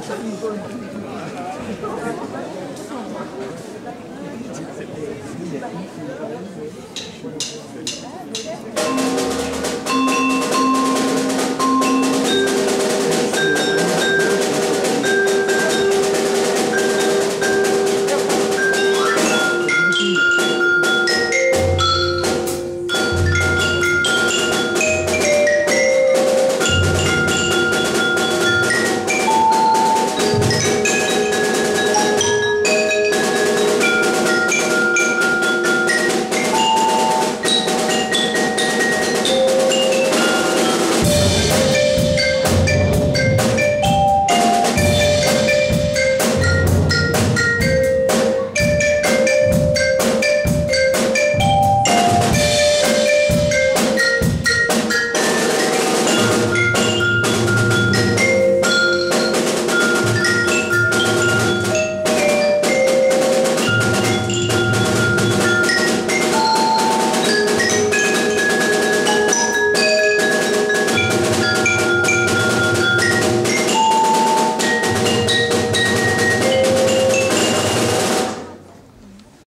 本当に。